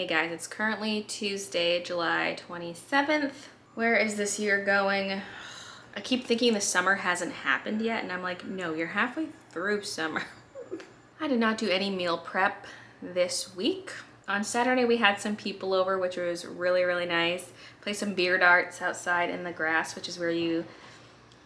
Hey guys, it's currently Tuesday, July 27th. Where is this year going? I keep thinking the summer hasn't happened yet and I'm like, no, you're halfway through summer. I did not do any meal prep this week. On Saturday we had some people over which was really, really nice. Play some beer darts outside in the grass, which is where you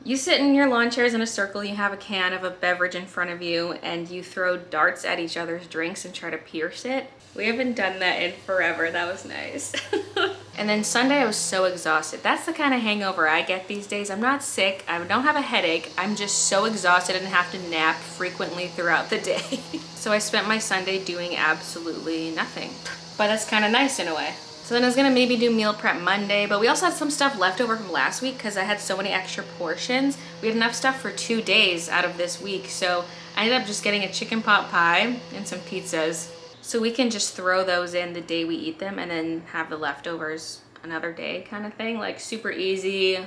you sit in your lawn chairs in a circle, you have a can of a beverage in front of you, and you throw darts at each other's drinks and try to pierce it. We haven't done that in forever. That was nice. and then Sunday, I was so exhausted. That's the kind of hangover I get these days. I'm not sick. I don't have a headache. I'm just so exhausted and have to nap frequently throughout the day. so I spent my Sunday doing absolutely nothing. But that's kind of nice in a way. So then I was gonna maybe do meal prep Monday, but we also had some stuff left over from last week because I had so many extra portions. We had enough stuff for two days out of this week. So I ended up just getting a chicken pot pie and some pizzas. So we can just throw those in the day we eat them and then have the leftovers another day kind of thing. Like super easy,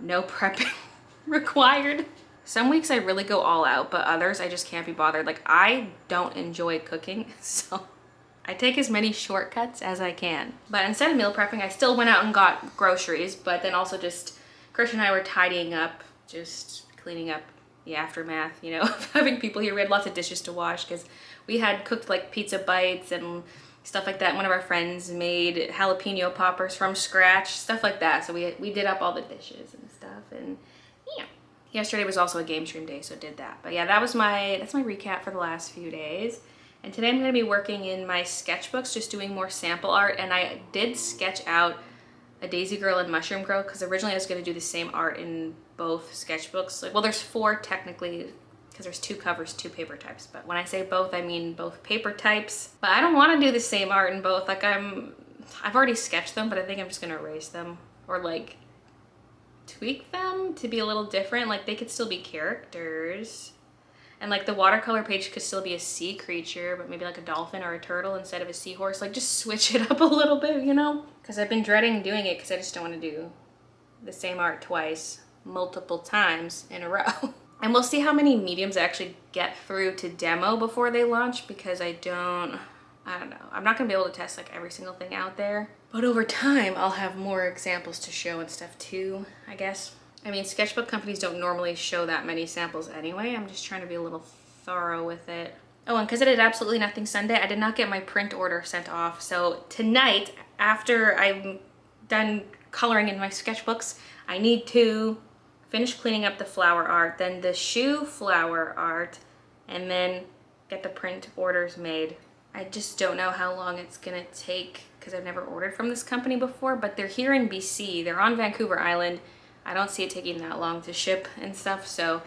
no prepping required. Some weeks I really go all out, but others I just can't be bothered. Like I don't enjoy cooking, so I take as many shortcuts as I can. But instead of meal prepping, I still went out and got groceries, but then also just, Christian and I were tidying up, just cleaning up the aftermath, you know, having people here. We had lots of dishes to wash because we had cooked like pizza bites and stuff like that. One of our friends made jalapeno poppers from scratch, stuff like that. So we, we did up all the dishes and stuff and yeah. Yesterday was also a game stream day, so did that. But yeah, that was my, that's my recap for the last few days. And today I'm gonna be working in my sketchbooks, just doing more sample art. And I did sketch out a Daisy Girl and Mushroom Girl because originally I was gonna do the same art in both sketchbooks. Like, well, there's four technically because there's two covers, two paper types. But when I say both, I mean both paper types. But I don't wanna do the same art in both. Like I'm, I've already sketched them, but I think I'm just gonna erase them or like tweak them to be a little different. Like they could still be characters and like the watercolor page could still be a sea creature, but maybe like a dolphin or a turtle instead of a seahorse. Like just switch it up a little bit, you know? Because I've been dreading doing it because I just don't want to do the same art twice, multiple times in a row. and we'll see how many mediums I actually get through to demo before they launch because I don't, I don't know. I'm not gonna be able to test like every single thing out there. But over time, I'll have more examples to show and stuff too, I guess. I mean, sketchbook companies don't normally show that many samples anyway. I'm just trying to be a little thorough with it. Oh, and because I did absolutely nothing Sunday, I did not get my print order sent off. So tonight, after I'm done coloring in my sketchbooks, I need to finish cleaning up the flower art, then the shoe flower art, and then get the print orders made. I just don't know how long it's gonna take because I've never ordered from this company before, but they're here in BC. They're on Vancouver Island I don't see it taking that long to ship and stuff. So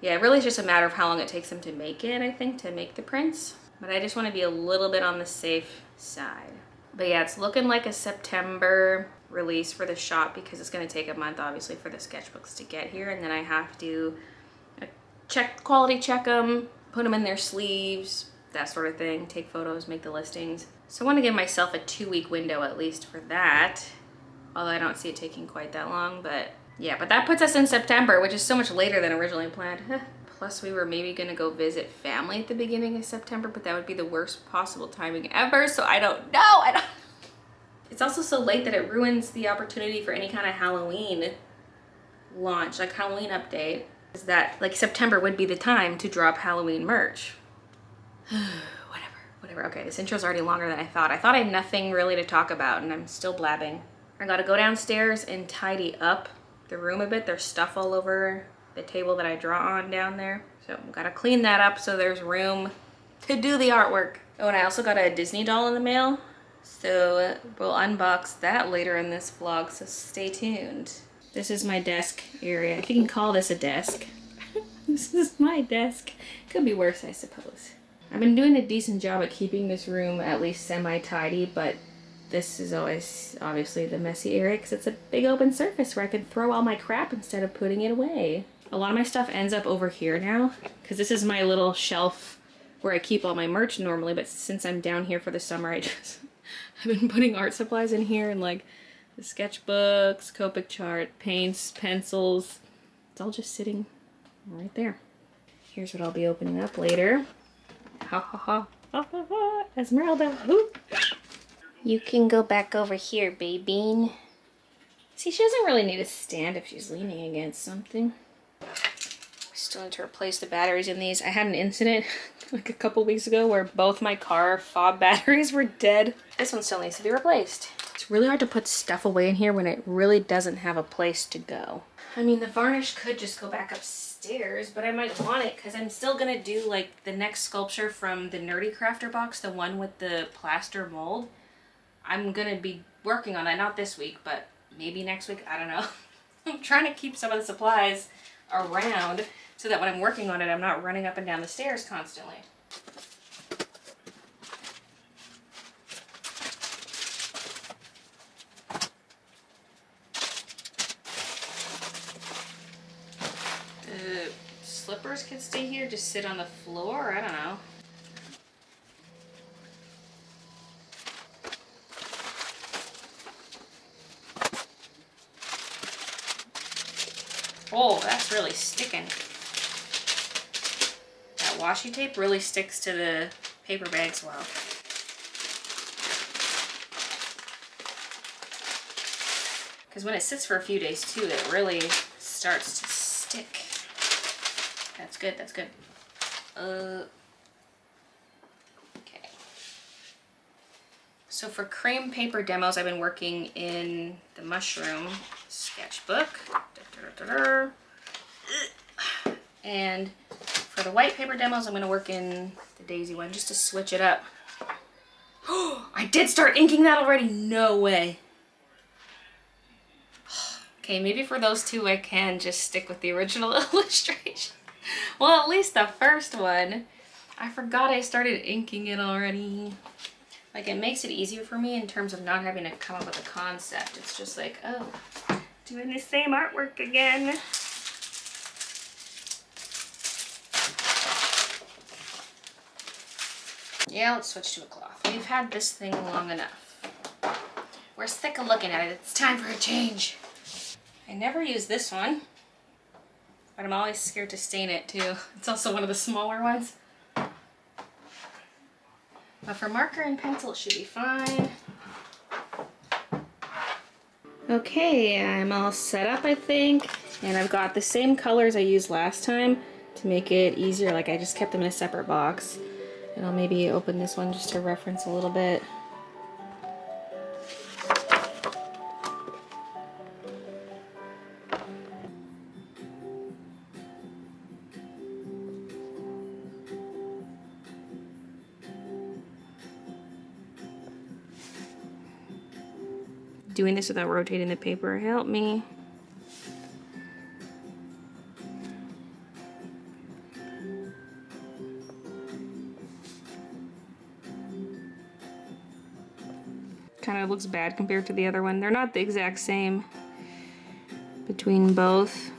yeah, really it's just a matter of how long it takes them to make it, I think, to make the prints. But I just want to be a little bit on the safe side. But yeah, it's looking like a September release for the shop because it's going to take a month, obviously, for the sketchbooks to get here. And then I have to check, quality check them, put them in their sleeves, that sort of thing, take photos, make the listings. So I want to give myself a two week window at least for that. Although I don't see it taking quite that long, but yeah, but that puts us in September, which is so much later than originally planned. Plus we were maybe gonna go visit family at the beginning of September, but that would be the worst possible timing ever, so I don't know. I don't... It's also so late that it ruins the opportunity for any kind of Halloween launch, like Halloween update, is that like September would be the time to drop Halloween merch. whatever, whatever. Okay, this intro's already longer than I thought. I thought I had nothing really to talk about and I'm still blabbing. I gotta go downstairs and tidy up the room a bit. There's stuff all over the table that I draw on down there. So I gotta clean that up so there's room to do the artwork. Oh, and I also got a Disney doll in the mail. So we'll unbox that later in this vlog, so stay tuned. This is my desk area, if you can call this a desk. this is my desk. Could be worse, I suppose. I've been doing a decent job at keeping this room at least semi-tidy, but this is always obviously the messy area because it's a big open surface where I can throw all my crap instead of putting it away. A lot of my stuff ends up over here now because this is my little shelf where I keep all my merch normally, but since I'm down here for the summer, I just, I've been putting art supplies in here and like the sketchbooks, Copic chart, paints, pencils. It's all just sitting right there. Here's what I'll be opening up later. Ha ha ha. ha, ha, ha. Esmeralda. Ooh. You can go back over here, baby. See, she doesn't really need a stand if she's leaning against something. Still need to replace the batteries in these. I had an incident like a couple weeks ago where both my car fob batteries were dead. This one still needs to be replaced. It's really hard to put stuff away in here when it really doesn't have a place to go. I mean, the varnish could just go back upstairs, but I might want it because I'm still gonna do like the next sculpture from the Nerdy Crafter box, the one with the plaster mold. I'm gonna be working on that, not this week, but maybe next week, I don't know. I'm trying to keep some of the supplies around so that when I'm working on it, I'm not running up and down the stairs constantly. The slippers could stay here, just sit on the floor, I don't know. Really sticking. That washi tape really sticks to the paper bags well. Because when it sits for a few days too, it really starts to stick. That's good, that's good. Uh, okay. So for cream paper demos, I've been working in the mushroom sketchbook. Da, da, da, and for the white paper demos, I'm going to work in the daisy one just to switch it up. I did start inking that already. No way. Okay, maybe for those two I can just stick with the original illustration. well, at least the first one. I forgot I started inking it already. Like, it makes it easier for me in terms of not having to come up with a concept. It's just like, oh, doing the same artwork again. Yeah, let's switch to a cloth. We've had this thing long enough. We're sick of looking at it. It's time for a change. I never use this one, but I'm always scared to stain it too. It's also one of the smaller ones. But for marker and pencil, it should be fine. Okay, I'm all set up, I think. And I've got the same colors I used last time to make it easier. Like I just kept them in a separate box. And I'll maybe open this one just to reference a little bit. Doing this without rotating the paper help me. Kind of looks bad compared to the other one. They're not the exact same between both.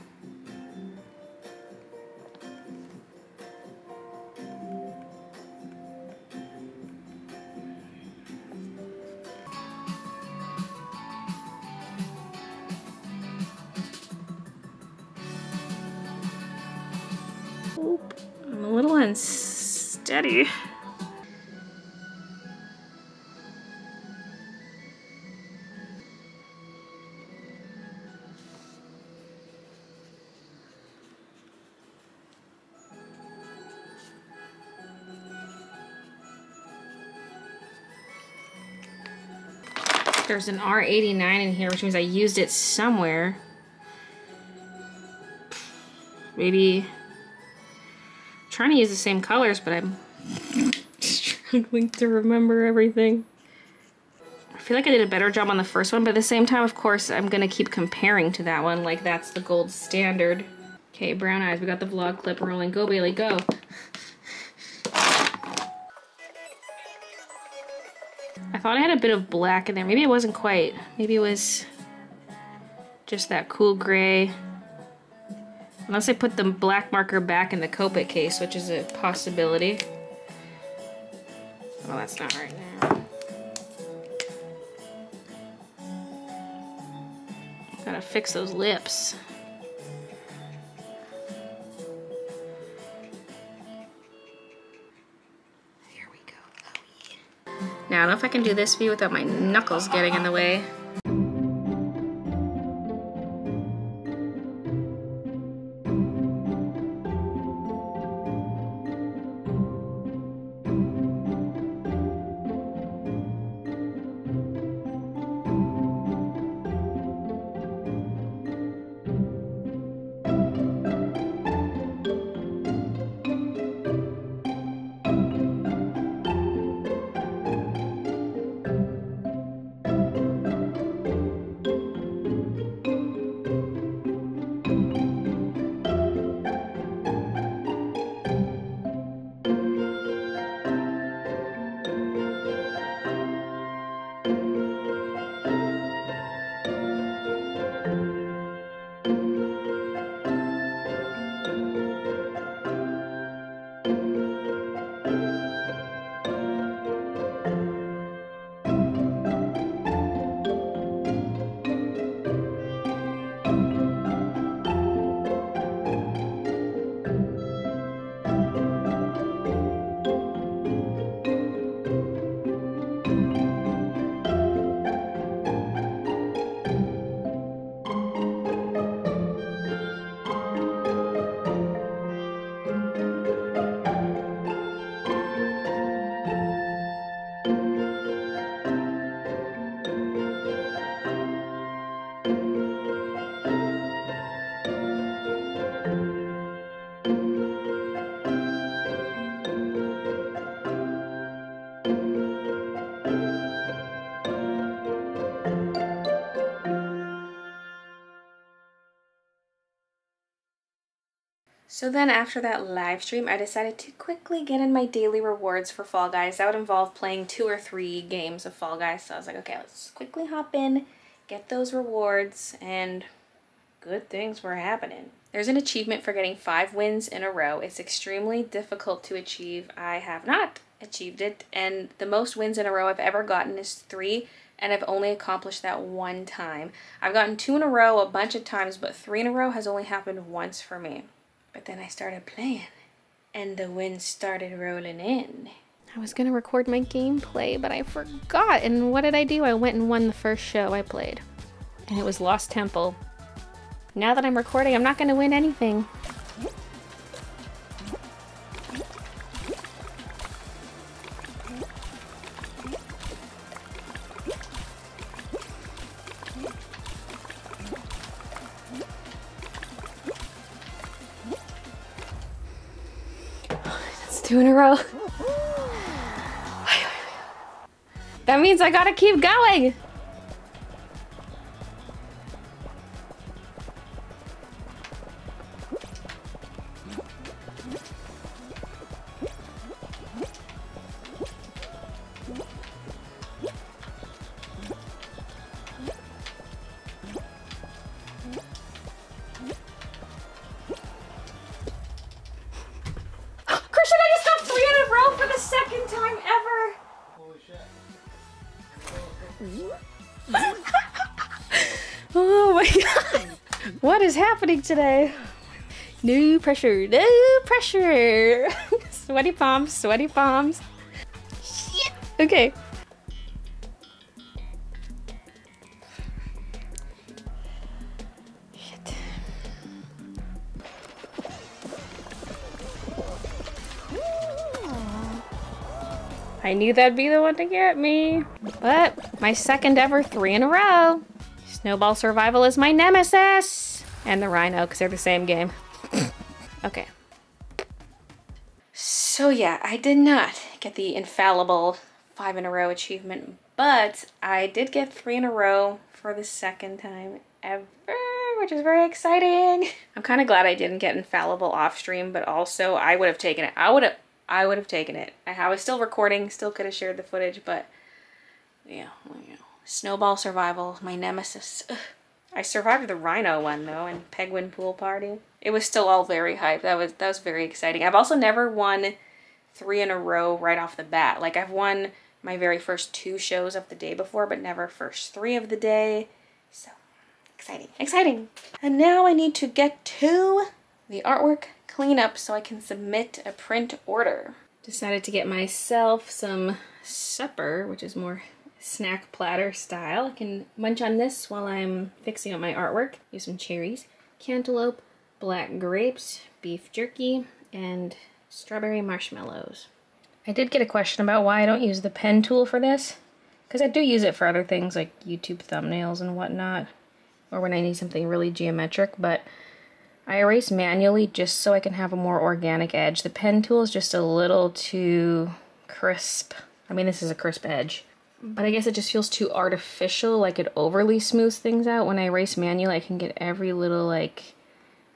There's an R89 in here, which means I used it somewhere. Maybe I'm trying to use the same colors, but I'm struggling to remember everything. I feel like I did a better job on the first one, but at the same time, of course, I'm gonna keep comparing to that one, like that's the gold standard. Okay, brown eyes, we got the vlog clip rolling. Go, Baylee, go. Thought I had a bit of black in there. Maybe it wasn't quite. Maybe it was just that cool gray. Unless I put the black marker back in the Copic case, which is a possibility. Oh, that's not right now. Gotta fix those lips. Now, I don't know if I can do this view without my knuckles getting in the way. So then after that live stream, I decided to quickly get in my daily rewards for Fall Guys. That would involve playing two or three games of Fall Guys. So I was like, okay, let's quickly hop in, get those rewards, and good things were happening. There's an achievement for getting five wins in a row. It's extremely difficult to achieve. I have not achieved it, and the most wins in a row I've ever gotten is three, and I've only accomplished that one time. I've gotten two in a row a bunch of times, but three in a row has only happened once for me. But then I started playing and the wind started rolling in. I was gonna record my gameplay, but I forgot. And what did I do? I went and won the first show I played. And it was Lost Temple. Now that I'm recording, I'm not gonna win anything. Two in a row. That means I gotta keep going. Happening today? No pressure, no pressure. sweaty palms, sweaty palms. Shit. Okay. Shit. I knew that'd be the one to get me. But my second ever three in a row. Snowball Survival is my nemesis and the Rhino because they're the same game. okay. So yeah, I did not get the infallible five in a row achievement, but I did get three in a row for the second time ever, which is very exciting. I'm kind of glad I didn't get infallible off stream, but also I would have taken it. I would have I would have taken it. I was still recording, still could have shared the footage, but yeah. Snowball Survival, my nemesis. Ugh. I survived the rhino one though and Penguin Pool Party. It was still all very hype. That was that was very exciting. I've also never won three in a row right off the bat. Like I've won my very first two shows of the day before, but never first three of the day. So exciting, exciting. And now I need to get to the artwork cleanup so I can submit a print order. Decided to get myself some supper, which is more snack platter style. I can munch on this while I'm fixing up my artwork. Use some cherries, cantaloupe, black grapes, beef jerky, and strawberry marshmallows. I did get a question about why I don't use the pen tool for this. Because I do use it for other things like YouTube thumbnails and whatnot. Or when I need something really geometric, but I erase manually just so I can have a more organic edge. The pen tool is just a little too crisp. I mean, this is a crisp edge. But I guess it just feels too artificial, like it overly smooths things out. When I erase manually, I can get every little, like,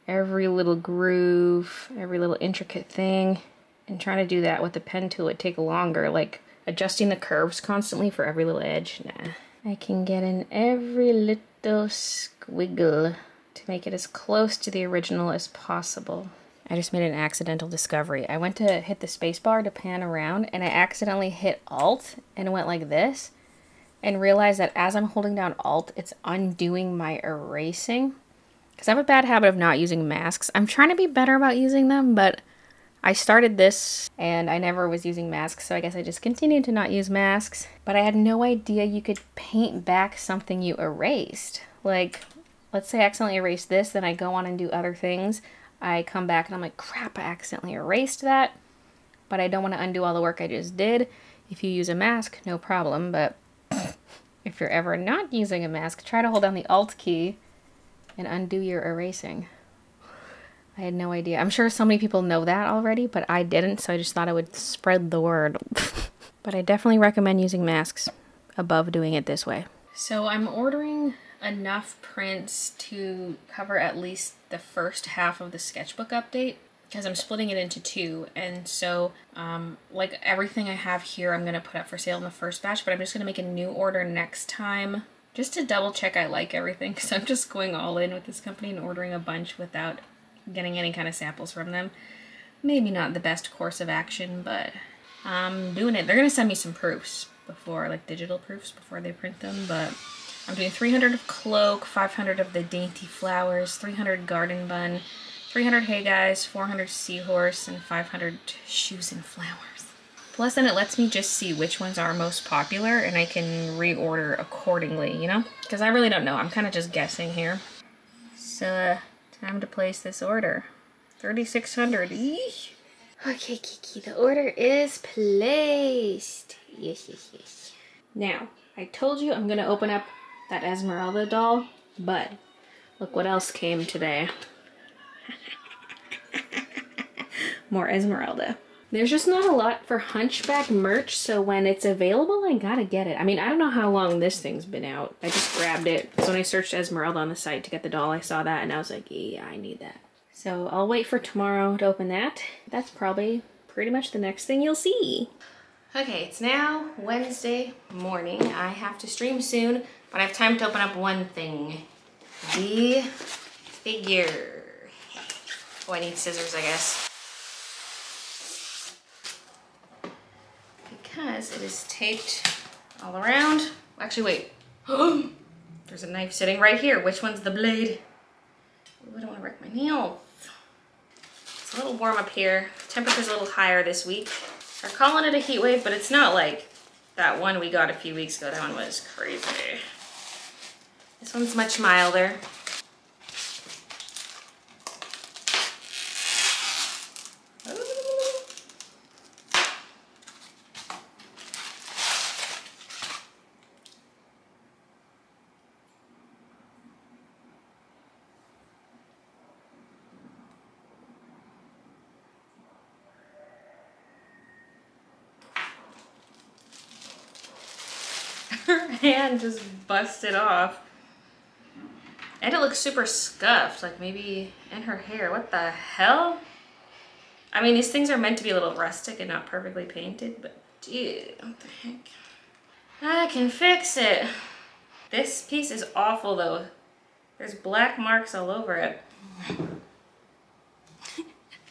every little groove, every little intricate thing. And trying to do that with the pen tool would take longer, like adjusting the curves constantly for every little edge. Nah. I can get in every little squiggle to make it as close to the original as possible. I just made an accidental discovery. I went to hit the spacebar to pan around and I accidentally hit Alt and went like this and realized that as I'm holding down Alt, it's undoing my erasing. Because I have a bad habit of not using masks. I'm trying to be better about using them, but I started this and I never was using masks, so I guess I just continued to not use masks. But I had no idea you could paint back something you erased. Like, let's say I accidentally erased this, then I go on and do other things. I come back and I'm like, crap, I accidentally erased that, but I don't want to undo all the work I just did. If you use a mask, no problem, but if you're ever not using a mask, try to hold down the Alt key and undo your erasing. I had no idea. I'm sure so many people know that already, but I didn't, so I just thought I would spread the word. but I definitely recommend using masks above doing it this way. So I'm ordering enough prints to cover at least the first half of the sketchbook update because I'm splitting it into two. And so, um, like everything I have here, I'm going to put up for sale in the first batch, but I'm just going to make a new order next time just to double check I like everything because I'm just going all in with this company and ordering a bunch without getting any kind of samples from them. Maybe not the best course of action, but I'm doing it. They're going to send me some proofs before, like digital proofs before they print them, but I'm doing 300 of cloak, 500 of the dainty flowers, 300 garden bun, 300 hey guys, 400 seahorse, and 500 shoes and flowers. Plus then it lets me just see which ones are most popular and I can reorder accordingly, you know? Because I really don't know. I'm kind of just guessing here. So, uh, time to place this order. 3600 Eesh. Okay, Kiki, the order is placed. Yes, yes, yes. Now, I told you I'm going to open up that Esmeralda doll, but look what else came today. More Esmeralda. There's just not a lot for Hunchback merch, so when it's available, I gotta get it. I mean, I don't know how long this thing's been out. I just grabbed it. So when I searched Esmeralda on the site to get the doll, I saw that and I was like, yeah, I need that. So I'll wait for tomorrow to open that. That's probably pretty much the next thing you'll see. Okay, it's now Wednesday morning. I have to stream soon, but I have time to open up one thing. The figure. Oh, I need scissors, I guess. Because it is taped all around. Actually, wait. There's a knife sitting right here. Which one's the blade? Ooh, I don't want to wreck my nails. It's a little warm up here. Temperature's a little higher this week. They're calling it a heat wave, but it's not like that one we got a few weeks ago. That one was crazy. This one's much milder. her hand just busted off. And it looks super scuffed, like maybe in her hair. What the hell? I mean, these things are meant to be a little rustic and not perfectly painted, but dude, what the heck? I can fix it. This piece is awful though. There's black marks all over it.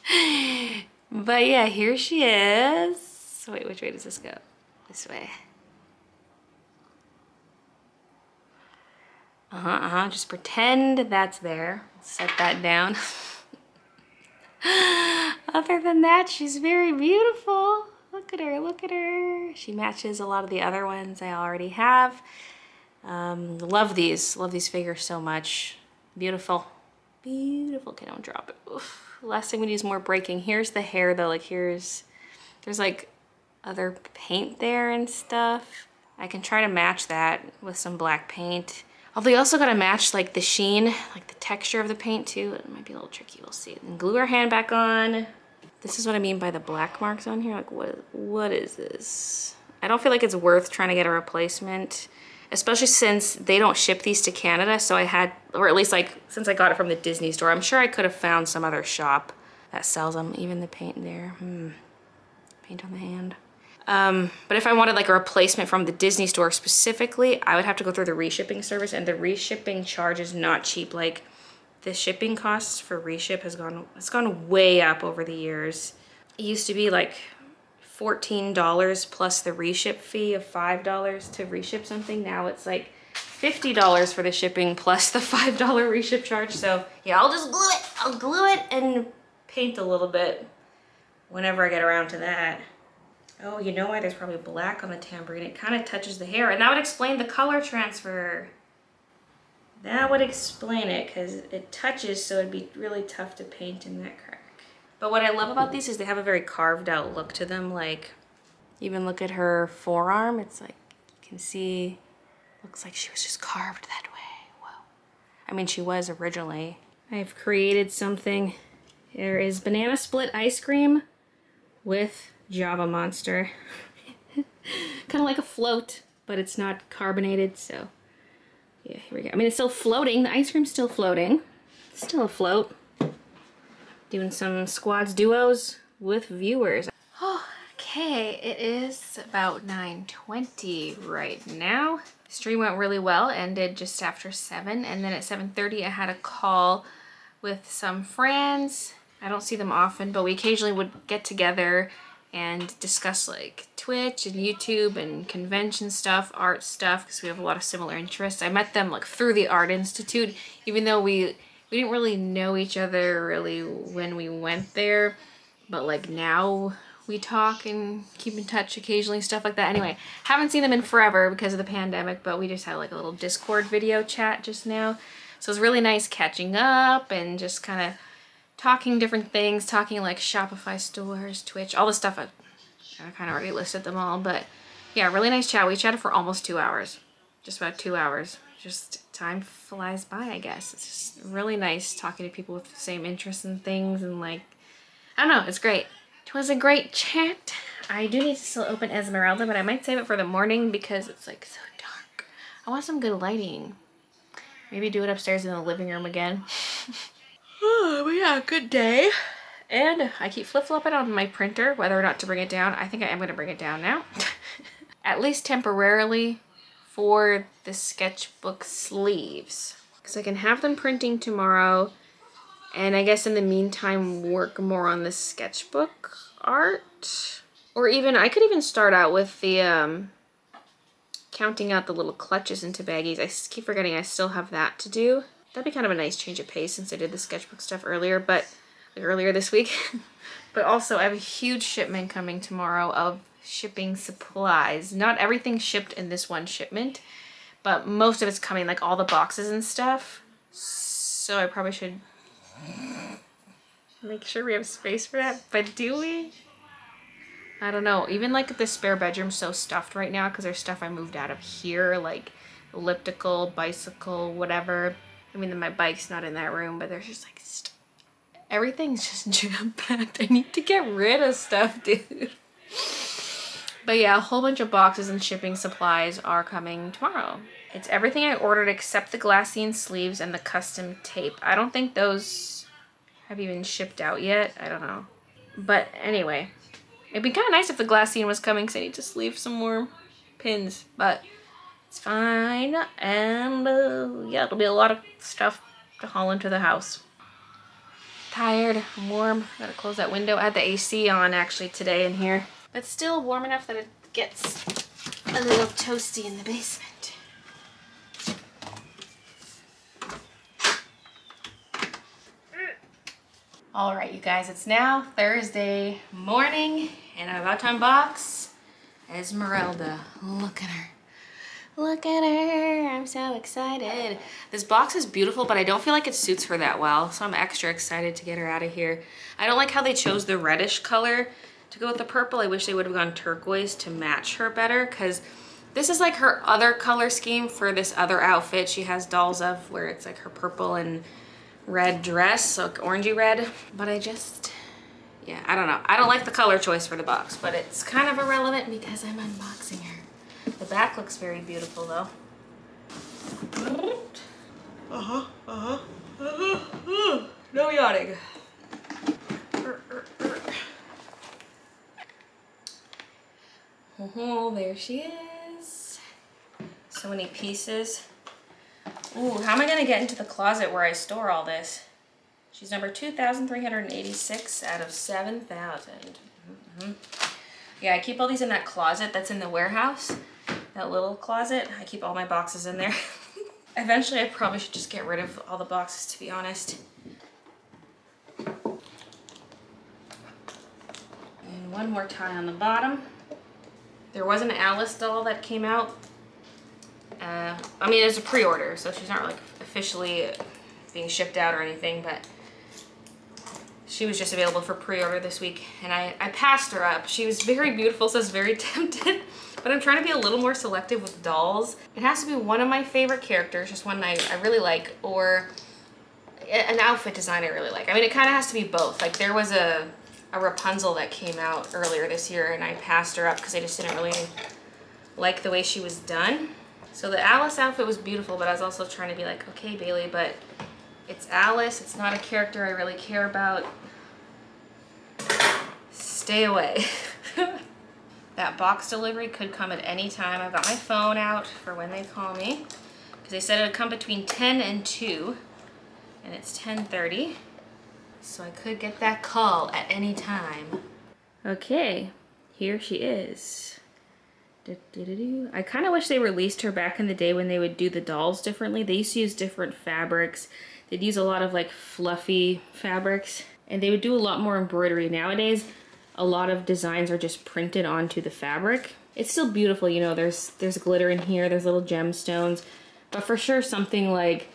but yeah, here she is. Wait, which way does this go? This way. Uh-huh, uh-huh. Just pretend that's there. Set that down. Other than that, she's very beautiful. Look at her, look at her. She matches a lot of the other ones I already have. Um, love these. Love these figures so much. Beautiful. Beautiful. Okay, don't drop it. Oof. Last thing we need is more breaking. Here's the hair though. Like here's, there's like other paint there and stuff. I can try to match that with some black paint. Although you also gotta match like the sheen, like the texture of the paint too. It might be a little tricky, we'll see. And glue our hand back on. This is what I mean by the black marks on here. Like what, what is this? I don't feel like it's worth trying to get a replacement, especially since they don't ship these to Canada. So I had, or at least like, since I got it from the Disney store, I'm sure I could have found some other shop that sells them. Even the paint there, hmm. Paint on the hand. Um, but if I wanted like a replacement from the Disney store specifically, I would have to go through the reshipping service and the reshipping charge is not cheap. Like the shipping costs for reship has gone, it's gone way up over the years. It used to be like $14 plus the reship fee of $5 to reship something. Now it's like $50 for the shipping plus the $5 reship charge. So yeah, I'll just glue it. I'll glue it and paint a little bit whenever I get around to that. Oh, you know why there's probably black on the tambourine. It kind of touches the hair. And that would explain the color transfer. That would explain it because it touches so it'd be really tough to paint in that crack. But what I love about these is they have a very carved out look to them. Like, even look at her forearm. It's like, you can see, looks like she was just carved that way. Whoa. I mean, she was originally. I've created something. There is banana split ice cream with Java Monster. kind of like a float, but it's not carbonated, so yeah, here we go. I mean, it's still floating. The ice cream's still floating. still afloat. Doing some squads duos with viewers. okay, it is about 9.20 right now. Stream went really well, ended just after 7, and then at 7.30 I had a call with some friends. I don't see them often, but we occasionally would get together and discuss like Twitch and YouTube and convention stuff, art stuff, because we have a lot of similar interests. I met them like through the Art Institute, even though we we didn't really know each other really when we went there, but like now we talk and keep in touch occasionally, stuff like that. Anyway, haven't seen them in forever because of the pandemic, but we just had like a little Discord video chat just now. So it was really nice catching up and just kind of talking different things, talking like Shopify stores, Twitch, all the stuff. I, I kind of already listed them all, but yeah, really nice chat. We chatted for almost two hours, just about two hours. Just time flies by, I guess. It's just really nice talking to people with the same interests and things and like, I don't know, it's great. It was a great chat. I do need to still open Esmeralda, but I might save it for the morning because it's like so dark. I want some good lighting. Maybe do it upstairs in the living room again. Oh, but yeah, good day. And I keep flip-flopping on my printer whether or not to bring it down. I think I am going to bring it down now. At least temporarily for the sketchbook sleeves. Because I can have them printing tomorrow. And I guess in the meantime work more on the sketchbook art. Or even, I could even start out with the, um, counting out the little clutches into baggies. I keep forgetting I still have that to do. That'd be kind of a nice change of pace since I did the sketchbook stuff earlier, but like earlier this week. but also I have a huge shipment coming tomorrow of shipping supplies. Not everything shipped in this one shipment, but most of it's coming, like all the boxes and stuff. So I probably should make sure we have space for that. But do we? I don't know. Even like the spare bedroom's so stuffed right now because there's stuff I moved out of here, like elliptical, bicycle, whatever. I mean, my bike's not in that room, but there's just like, everything's just jam-packed. I need to get rid of stuff, dude. But yeah, a whole bunch of boxes and shipping supplies are coming tomorrow. It's everything I ordered except the glassine sleeves and the custom tape. I don't think those have even shipped out yet. I don't know. But anyway, it'd be kind of nice if the glassine was coming because I need to sleeve some more pins. But it's fine. And uh, yeah, it'll be a lot of stuff to haul into the house. Tired, I'm warm. Gotta close that window. I had the AC on actually today in here. But still warm enough that it gets a little toasty in the basement. All right, you guys, it's now Thursday morning and I'm about to unbox Esmeralda. Look at her. Look at her. I'm so excited. This box is beautiful, but I don't feel like it suits her that well, so I'm extra excited to get her out of here. I don't like how they chose the reddish color to go with the purple. I wish they would have gone turquoise to match her better because this is like her other color scheme for this other outfit she has dolls of where it's like her purple and red dress, like orangey red. But I just, yeah, I don't know. I don't like the color choice for the box, but it's kind of irrelevant because I'm unboxing her. The back looks very beautiful though. Uh-huh, uh-huh, uh-huh. No yawning. Oh, there she is. So many pieces. Ooh, how am I gonna get into the closet where I store all this? She's number 2,386 out of 7,000. Mm -hmm. Yeah, I keep all these in that closet that's in the warehouse. That little closet. I keep all my boxes in there. Eventually, I probably should just get rid of all the boxes, to be honest. And one more tie on the bottom. There was an Alice doll that came out. Uh, I mean, it's a pre-order, so she's not like officially being shipped out or anything, but she was just available for pre-order this week, and I, I passed her up. She was very beautiful, so I was very tempted, but I'm trying to be a little more selective with dolls. It has to be one of my favorite characters, just one I, I really like, or an outfit design I really like. I mean, it kind of has to be both. Like, there was a a Rapunzel that came out earlier this year and I passed her up because I just didn't really like the way she was done. So the Alice outfit was beautiful, but I was also trying to be like, okay, Baylee, but it's Alice. It's not a character I really care about. Stay away. that box delivery could come at any time. I've got my phone out for when they call me because they said it would come between 10 and 2 and it's 10.30 so I could get that call at any time. Okay, here she is. I kind of wish they released her back in the day when they would do the dolls differently. They used to use different fabrics. They'd use a lot of like fluffy fabrics and they would do a lot more embroidery. Nowadays, a lot of designs are just printed onto the fabric. It's still beautiful, you know, there's there's glitter in here, there's little gemstones, but for sure something like,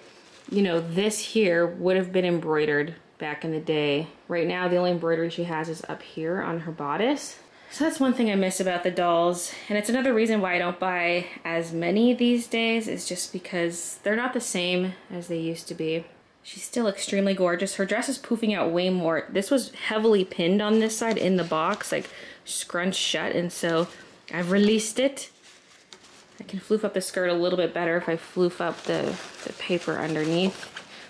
you know, this here would have been embroidered back in the day. Right now, the only embroidery she has is up here on her bodice. So that's one thing I miss about the dolls. And it's another reason why I don't buy as many these days is just because they're not the same as they used to be. She's still extremely gorgeous. Her dress is poofing out way more. This was heavily pinned on this side in the box, like scrunched shut. And so I've released it. I can floof up the skirt a little bit better if I floof up the, the paper underneath.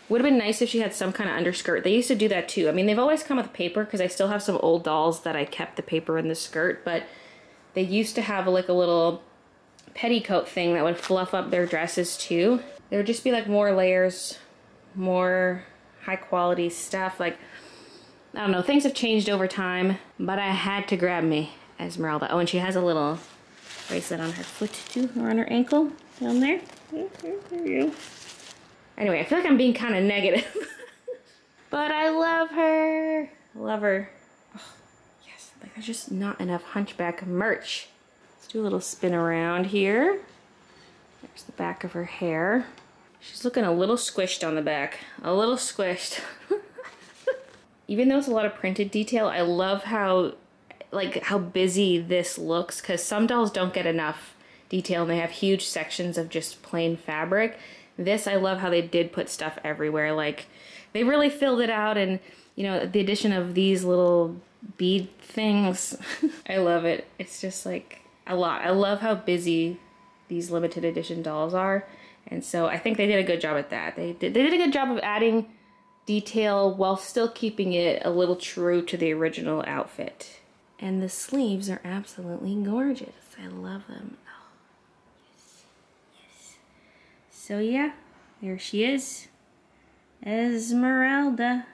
Would have been nice if she had some kind of underskirt. They used to do that too. I mean, they've always come with paper because I still have some old dolls that I kept the paper in the skirt, but they used to have like a little petticoat thing that would fluff up their dresses too. There would just be like more layers, more high quality stuff. Like, I don't know, things have changed over time, but I had to grab me Esmeralda. Oh, and she has a little bracelet on her foot too, or on her ankle down there. Anyway, I feel like I'm being kind of negative. but I love her. Love her. Oh, yes, like there's just not enough Hunchback merch. Let's do a little spin around here. There's the back of her hair. She's looking a little squished on the back. A little squished. Even though it's a lot of printed detail, I love how like how busy this looks because some dolls don't get enough detail and they have huge sections of just plain fabric this, I love how they did put stuff everywhere. Like, they really filled it out and, you know, the addition of these little bead things, I love it. It's just like a lot. I love how busy these limited edition dolls are. And so I think they did a good job at that. They did, they did a good job of adding detail while still keeping it a little true to the original outfit. And the sleeves are absolutely gorgeous. I love them. Oh, yes, yes. So yeah, there she is. Esmeralda.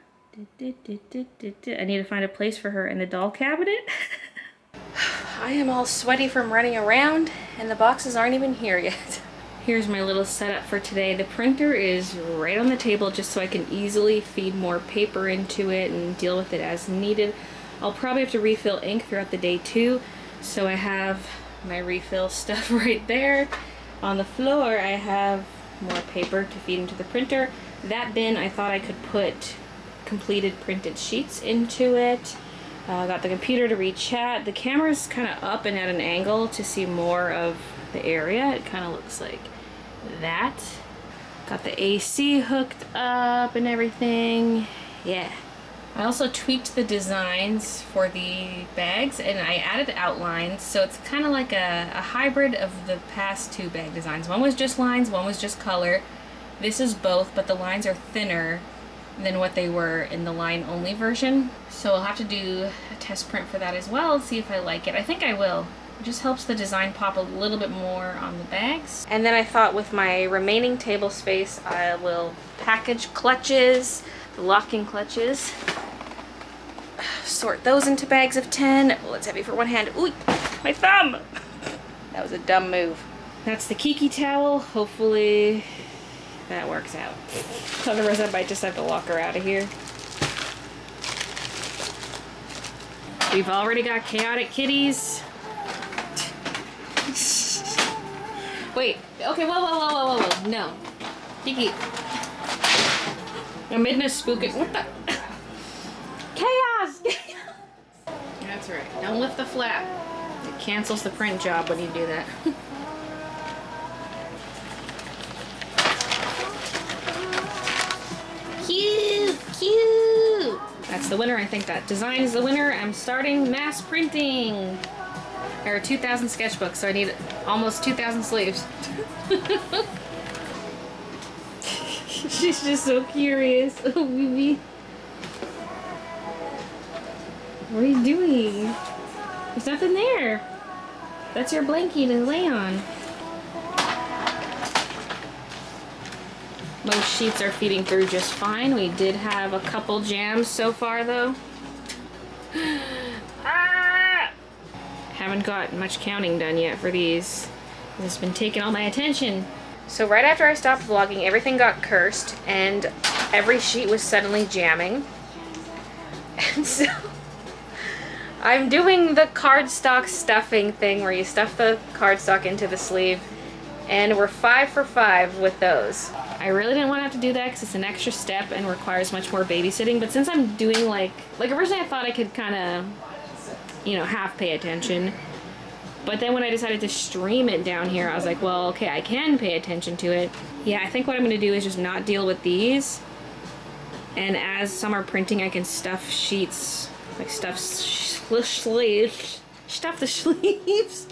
I need to find a place for her in the doll cabinet. I am all sweaty from running around and the boxes aren't even here yet. Here's my little setup for today. The printer is right on the table just so I can easily feed more paper into it and deal with it as needed. I'll probably have to refill ink throughout the day too. So I have my refill stuff right there. On the floor, I have more paper to feed into the printer. That bin, I thought I could put completed printed sheets into it. Uh, got the computer to read chat. The camera's kind of up and at an angle to see more of the area. It kind of looks like that. Got the AC hooked up and everything. Yeah. I also tweaked the designs for the bags and I added outlines so it's kind of like a, a hybrid of the past two bag designs. One was just lines, one was just color. This is both but the lines are thinner than what they were in the line only version. So I'll have to do a test print for that as well see if I like it. I think I will. It just helps the design pop a little bit more on the bags. And then I thought with my remaining table space I will package clutches, the locking clutches, sort those into bags of 10. Well, it's heavy for one hand. Ooh, my thumb! That was a dumb move. That's the Kiki towel. Hopefully that works out. Otherwise I might just have to lock her out of here. We've already got chaotic kitties. Wait, okay, whoa, whoa, whoa, whoa, whoa, whoa, no. Kiki. I'm in a spooky, what the? Chaos! That's right, don't lift the flap. It cancels the print job when you do that. cute, cute. That's the winner, I think that design is the winner. I'm starting mass printing. There are 2,000 sketchbooks, so I need almost 2,000 sleeves. She's just so curious. Oh, baby. What are you doing? There's nothing there. That's your blankie to lay on. Most sheets are feeding through just fine. We did have a couple jams so far though. Haven't got much counting done yet for these. It's been taking all my attention. So right after I stopped vlogging, everything got cursed and every sheet was suddenly jamming. And so I'm doing the cardstock stuffing thing where you stuff the cardstock into the sleeve and we're five for five with those. I really didn't want to have to do that because it's an extra step and requires much more babysitting. But since I'm doing like, like originally I thought I could kind of, you know, half pay attention. But then when I decided to stream it down here, I was like, well, okay, I can pay attention to it. Yeah, I think what I'm going to do is just not deal with these. And as some are printing, I can stuff sheets, like stuff sleeves, stuff the sleeves.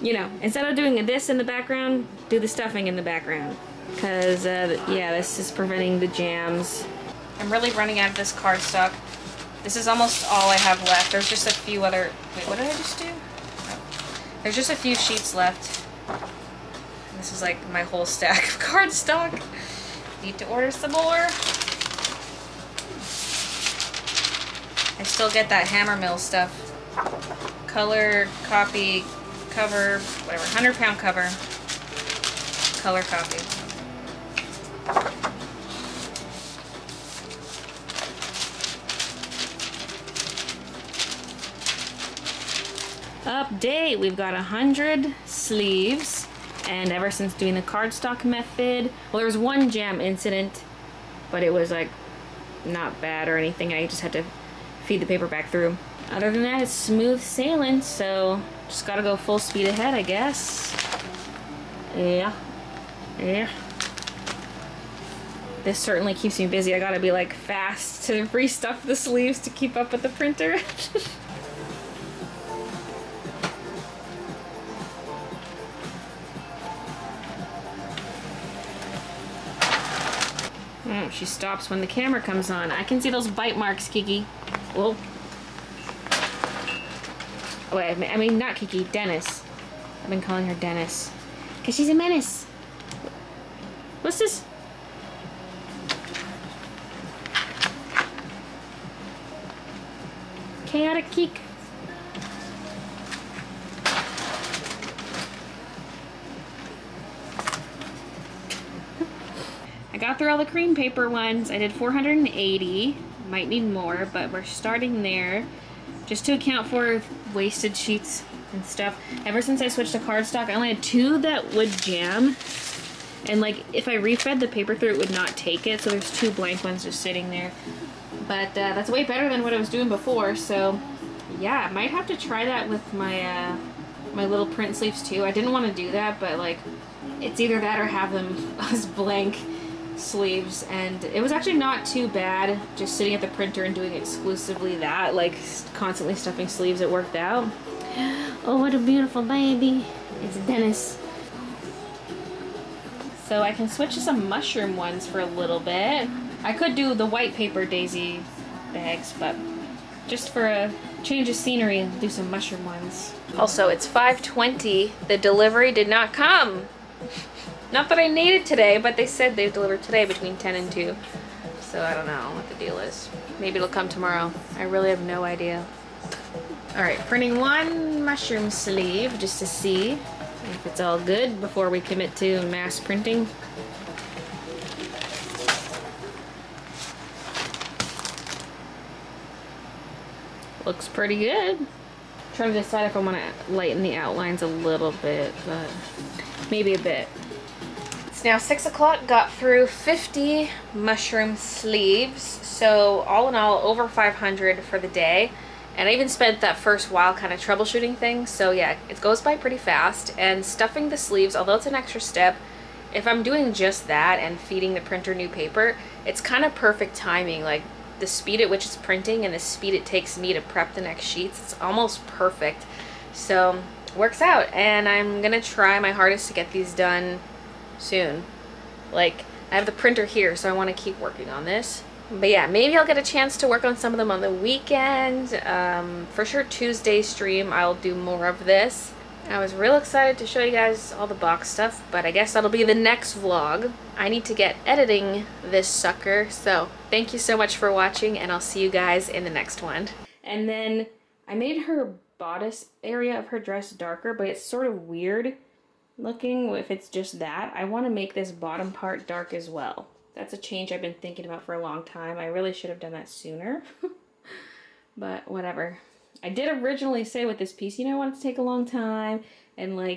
You know, instead of doing this in the background, do the stuffing in the background because uh, yeah this is preventing the jams I'm really running out of this cardstock this is almost all I have left. There's just a few other wait what did I just do? There's just a few sheets left. This is like my whole stack of cardstock. Need to order some more. I still get that Hammermill stuff. Color copy cover whatever 100 pound cover. Color copy Update, we've got a hundred sleeves and ever since doing the cardstock method, well there was one jam incident, but it was like not bad or anything. I just had to feed the paper back through. Other than that, it's smooth sailing, so just gotta go full speed ahead, I guess. Yeah. Yeah. This certainly keeps me busy. I gotta be like fast to restuff the sleeves to keep up with the printer. she stops when the camera comes on. I can see those bite marks, Kiki. Whoa. Oh, wait, I mean, not Kiki, Dennis. I've been calling her Dennis. Because she's a menace. What's this? Chaotic Geek. All the cream paper ones. I did 480. Might need more, but we're starting there. Just to account for wasted sheets and stuff. Ever since I switched to cardstock, I only had two that would jam. And like, if I refed the paper through, it would not take it. So there's two blank ones just sitting there. But uh, that's way better than what I was doing before. So yeah, I might have to try that with my, uh, my little print sleeves too. I didn't want to do that, but like, it's either that or have them as blank sleeves and it was actually not too bad just sitting at the printer and doing exclusively that like constantly stuffing sleeves it worked out. Oh what a beautiful baby. It's Dennis. So I can switch to some mushroom ones for a little bit. I could do the white paper daisy bags but just for a change of scenery do some mushroom ones. Also it's 520 the delivery did not come not that I need it today, but they said they delivered today between 10 and 2. So I don't know what the deal is. Maybe it'll come tomorrow. I really have no idea. Alright, printing one mushroom sleeve just to see if it's all good before we commit to mass printing. Looks pretty good. I'm trying to decide if I want to lighten the outlines a little bit, but maybe a bit. Now 6 o'clock, got through 50 mushroom sleeves, so all in all over 500 for the day. And I even spent that first while kind of troubleshooting things, so yeah, it goes by pretty fast. And stuffing the sleeves, although it's an extra step, if I'm doing just that and feeding the printer new paper, it's kind of perfect timing. Like the speed at which it's printing and the speed it takes me to prep the next sheets, it's almost perfect. So works out and I'm gonna try my hardest to get these done soon. Like, I have the printer here, so I want to keep working on this. But yeah, maybe I'll get a chance to work on some of them on the weekend. Um, for sure Tuesday stream, I'll do more of this. I was real excited to show you guys all the box stuff, but I guess that'll be the next vlog. I need to get editing this sucker, so thank you so much for watching, and I'll see you guys in the next one. And then I made her bodice area of her dress darker, but it's sort of weird looking, if it's just that, I want to make this bottom part dark as well. That's a change I've been thinking about for a long time. I really should have done that sooner. but whatever. I did originally say with this piece, you know, I want it to take a long time and like